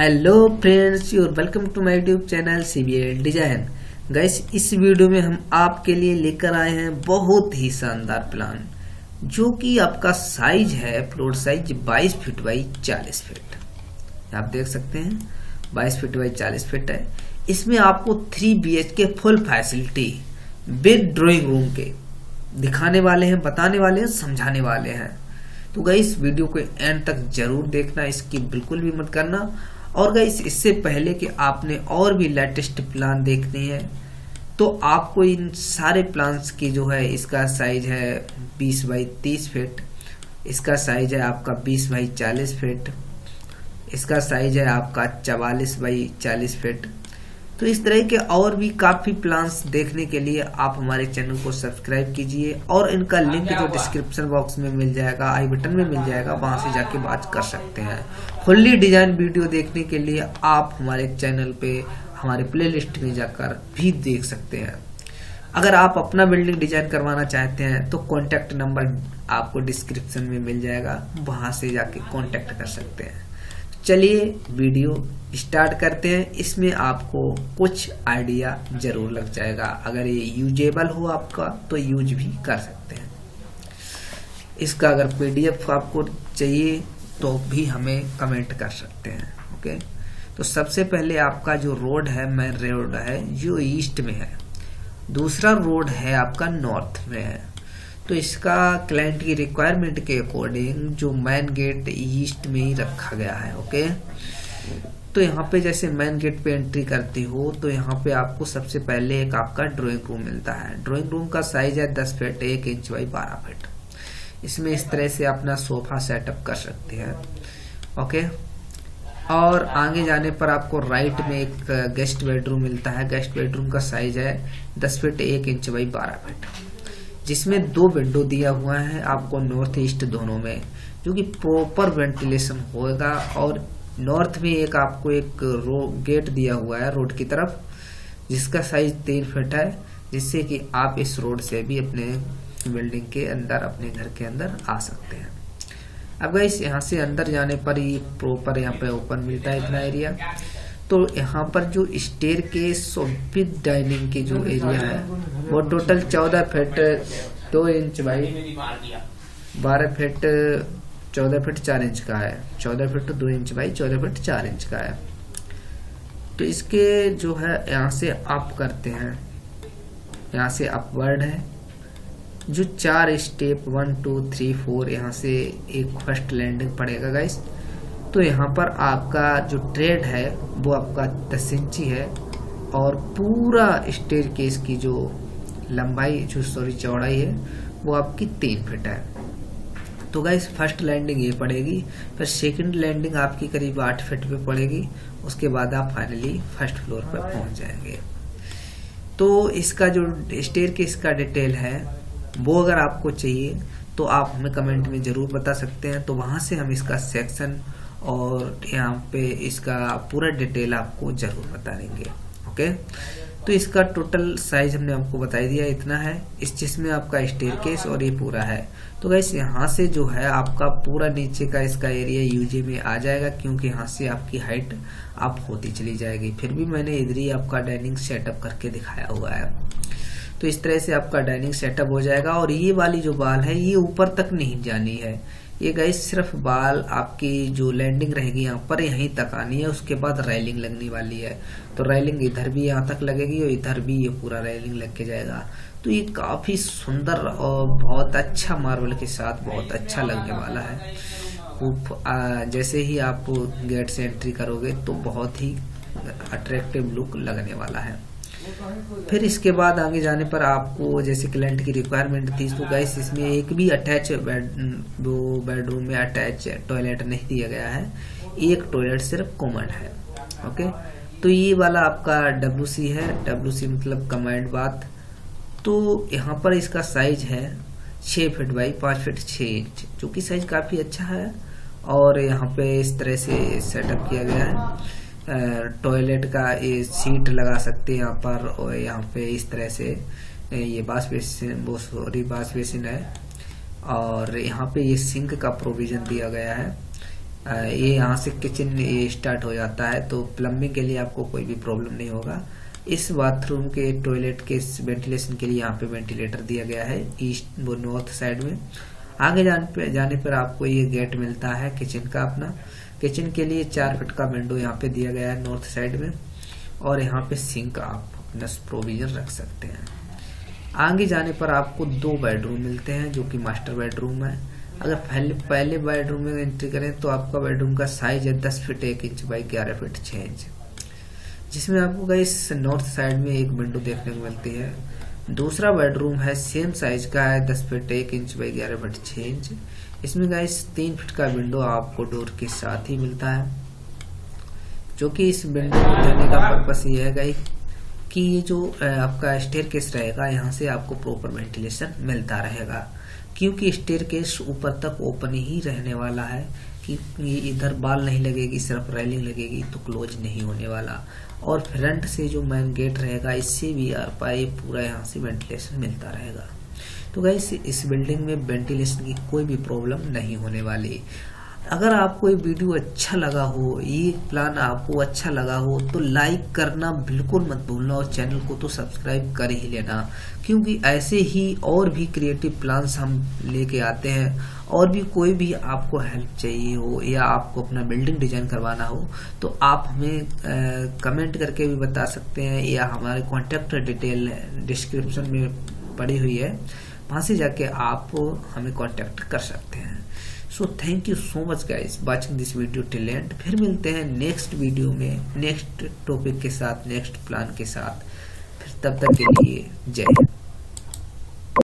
Hello friends your welcome to my YouTube channel civil design guys इस video में हम आपके लिए लेकर आए हैं बहुत ही शानदार प्लान जो कि आपका साइज़ है floor size 22 feet by 40 feet आप देख सकते हैं 22 फीट बाई 40 फीट है। इसमें आपको थ्री बी के full facility with drawing room के दिखाने वाले हैं, बताने वाले हैं, समझाने वाले हैं। तो गई वीडियो को एंड तक ज़रूर देखना, इसकी बिल्कुल भी मत करना। और गई इससे पहले कि आपने और भी लेटेस्ट प्लान देखने हैं तो आपको इन सारे प्लान्स की जो है, इसका साइज़ है 20 बाई 30 फीट इसका साइज़ है आपका 20 बाई 40 फीट इसका साइज़ है आपका 44 बाई 40 फीट तो इस तरह के और भी काफ़ी प्लान्स देखने के लिए आप हमारे चैनल को सब्सक्राइब कीजिए और इनका लिंक जो डिस्क्रिप्शन बॉक्स में मिल जाएगा आई बटन में मिल जाएगा वहाँ से जाके बात कर सकते हैं। फुल्ली डिज़ाइन वीडियो देखने के लिए आप हमारे चैनल पे हमारे प्लेलिस्ट में जाकर भी देख सकते हैं। अगर आप अपना बिल्डिंग डिज़ाइन करवाना चाहते हैं तो कॉन्टेक्ट नंबर आपको डिस्क्रिप्शन में मिल जाएगा वहाँ से जाके कॉन्टेक्ट कर सकते हैं। चलिए वीडियो स्टार्ट करते हैं। इसमें आपको कुछ आइडिया ज़रूर लग जाएगा। अगर ये यूजेबल हो आपका तो यूज़ भी कर सकते हैं। इसका अगर पीडीएफ आपको चाहिए तो भी हमें कमेंट कर सकते हैं, ओके? तो सबसे पहले आपका जो रोड है, मेन रोड है जो ईस्ट में है। दूसरा रोड है आपका नॉर्थ में है। तो इसका क्लाइंट की रिक्वायरमेंट के अकॉर्डिंग जो मैन गेट ईस्ट में ही रखा गया है ओके तो यहाँ पे जैसे मैन गेट पे एंट्री करती हो तो यहाँ पे आपको सबसे पहले एक आपका ड्राइंग रूम मिलता है। ड्राइंग रूम का साइज़ है दस फीट एक इंच बाई बारह फीट इसमें इस तरह से अपना सोफा सेटअप कर सकते हैं ओके और आगे जाने पर आपको राइट में एक गेस्ट बेडरूम मिलता है। गेस्ट बेडरूम का साइज़ है दस फीट एक इंच बाई बारह फीट जिसमें दो विंडो दिया हुआ है, आपको नॉर्थ ईस्ट दोनों में, जो कि प्रॉपर वेंटिलेशन होगा और नॉर्थ में एक आपको एक रो गेट दिया हुआ है रोड की तरफ़, जिसका साइज़ तीन फीट है, जिससे कि आप इस रोड से भी अपने बिल्डिंग के अंदर, अपने घर के अंदर आ सकते हैं। अब इस यहाँ से अंदर जाने पर ही प्रॉपर यहाँ पे ओपन मिलता है इतना एरिया तो यहाँ पर जो स्टेर के विद डाइनिंग की जो एरिया है वो टोटल चौदह फीट दो इंच बाई बारह फीट चौदह फीट चार इंच का है। चौदह फीट दो इंच बाई चौदह फीट चार इंच का है। तो इसके जो है यहाँ से अप करते हैं। यहाँ से अपवर्ड है। जो चार step one two three four यहाँ से एक फ़र्स्ट लैंडिंग पड़ेगा गाइस तो यहाँ पर आपका जो ट्रेड है, वो आपका दस इंची है और पूरा स्टेज केस की जो लंबाई, जो सॉरी चौड़ाई है, वो आपकी तीन फिट है। तो गाइस फ़र्स्ट लैंडिंग ये पड़ेगी, फिर सेकंड लैंडिंग आपकी करीब आठ फिट पे पड़ेगी, उसके बाद आप फाइनली फ़र्स्ट फ्लोर पर पहुँच जाएँगे। तो इसका जो स्टेयर केस का डिटेल है, वो अगर आपको चाहिए तो आप हमें कमेंट में ज़रूर बता सकते हैं। तो वहाँ से हम इसका सेक्शन और यहाँ पे इसका पूरा डिटेल आपको ज़रूर बता देंगे ओके? तो इसका टोटल साइज़ हमने आपको बता दिया, इतना है। इस जिसमें आपका स्टेयर केस और ये पूरा है। तो गैस यहाँ से जो है, आपका पूरा नीचे का इसका एरिया यूजे में आ जाएगा, क्योंकि यहाँ से आपकी हाइट आप होती चली जाएगी। फिर भी मैंने इधर ही आपका डाइनिंग सेटअप करके दिखाया हुआ है। तो इस तरह से आपका डाइनिंग सेटअप हो जाएगा, और ये वाली जो बाल है, ये ऊपर तक नहीं जानी है। ये गई सिर्फ़ बाल आपकी जो लैंडिंग रहेगी यहाँ पर, यहीं तक आनी है, उसके बाद रेलिंग लगने वाली है। तो रेलिंग इधर भी यहाँ तक लगेगी और इधर भी ये पूरा रेलिंग लग के जाएगा। तो ये काफ़ी सुंदर और बहुत अच्छा मार्बल के साथ बहुत अच्छा लगने वाला है। जैसे ही आप गेट से एंट्री करोगे तो बहुत ही अट्रैक्टिव लुक लगने वाला है। फिर इसके बाद आगे जाने पर आपको जैसे क्लाइंट की रिक्वायरमेंट थी तो गैस इसमें एक भी अटैच बेड वो बेडरूम में अटैच टॉयलेट नहीं दिया गया है। एक टॉयलेट सिर्फ़ कॉमन है ओके तो ये वाला आपका डब्ल्यू सी है। डब्ल्यू सी मतलब कमांड बात। तो यहाँ पर इसका साइज़ है छह फीट बाई पाँच फीट छह इंच जो कि साइज़ काफ़ी अच्छा है। और यहाँ पे इस तरह से सेटअप किया गया है। टॉयलेट का ये सीट लगा सकते हैं यहाँ पर, और यहाँ पे इस तरह से ये बास बेसिन वो सॉरी बास बेसिन है। और यहाँ पे ये सिंक का प्रोविज़न दिया गया है। ये यहाँ से किचन ये स्टार्ट हो जाता है तो प्लम्बिंग के लिए आपको कोई भी प्रॉब्लम नहीं होगा। इस बाथरूम के टॉयलेट के वेंटिलेशन के लिए यहाँ पे वेंटिलेटर दिया गया है ईस्ट वो नॉर्थ साइड में। आगे जाने पर आपको ये गेट मिलता है किचन का अपना। किचन के लिए चार फिट का विंडो यहाँ पे दिया गया है नॉर्थ साइड में। और यहाँ पे सिंक आप अपना प्रोविज़न रख सकते हैं। आगे जाने पर आपको दो बेडरूम मिलते हैं, जो कि मास्टर बेडरूम है। अगर पहले पहले बेडरूम में एंट्री करें तो आपका बेडरूम का साइज़ है दस फीट एक इंच बाई ग्यारह फीट छह इंच जिसमें आपको इस नॉर्थ साइड में एक विंडो देखने को मिलती है। दूसरा बेडरूम है सेम साइज़ का है, दस फीट एक इंच बाई ग्यारह फीट छह इंच इसमें गाइस तीन फीट का विंडो आपको डोर के साथ ही मिलता है। जो कि इस विंडो को देने का पर्पस ये है गाइस कि ये जो आपका स्टेयर केस रहेगा, यहाँ से आपको प्रॉपर वेंटिलेशन मिलता रहेगा। क्योंकि स्टेयर केस ऊपर तक ओपन ही रहने वाला है। कि ये इधर बाल नहीं लगेगी सिर्फ़ रेलिंग लगेगी तो क्लोज नहीं होने वाला। और फ्रंट से जो मेन गेट रहेगा, इससे भी आर पाए पूरा यहाँ से वेंटिलेशन मिलता रहेगा। तो गाइस इस बिल्डिंग में वेंटिलेशन की कोई भी प्रॉब्लम नहीं होने वाली। अगर आपको ये वीडियो अच्छा लगा हो, ये प्लान आपको अच्छा लगा हो तो लाइक करना बिल्कुल मत भूलना और चैनल को तो सब्सक्राइब कर ही लेना। क्योंकि ऐसे ही और भी क्रिएटिव प्लान्स हम लेके आते हैं और भी कोई भी आपको हेल्प चाहिए हो या आपको अपना बिल्डिंग डिज़ाइन करवाना हो तो आप हमें कमेंट करके भी बता सकते हैं या हमारे कॉन्टेक्ट डिटेल डिस्क्रिप्शन में पड़ी हुई है, वहाँ से जाके आप हमें कांटेक्ट कर सकते हैं। So thank you so much guys watching this video till end फिर मिलते हैं नेक्स्ट वीडियो में नेक्स्ट टॉपिक के साथ नेक्स्ट प्लान के साथ. फिर तब तक के लिए जय हिंद.